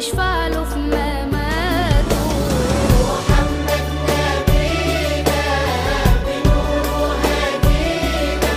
Krishna.